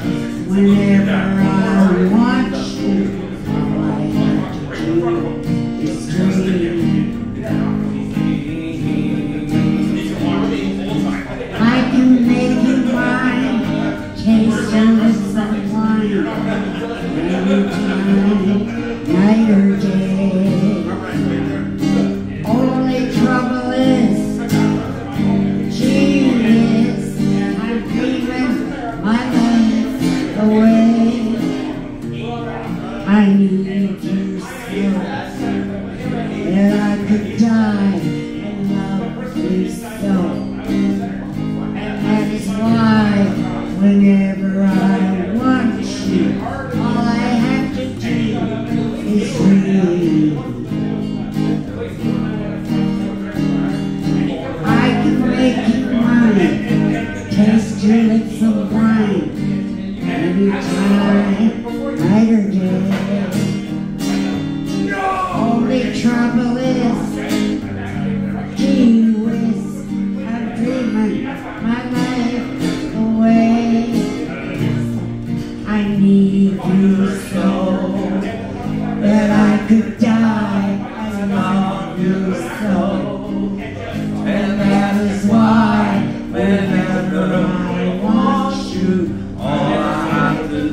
Whenever I want you, all I have to do is dream. I can make you mine, chase down the sunlight, anytime, night or day. Away. I need you so that I could die and love you so. And that is why whenever I want you, all I have to do is breathe. I can make you mine, taste your lips of wine, gee whiz, I'm dreaming my life away. I need you so that I could die.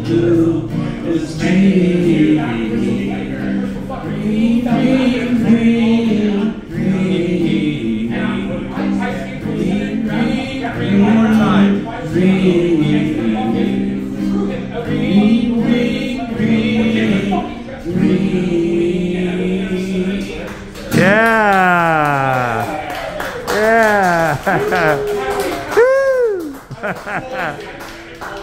Do is dream, dream. Dream, dream, dream. One more time. Dream, dream, dream, dream. Yeah. Yeah.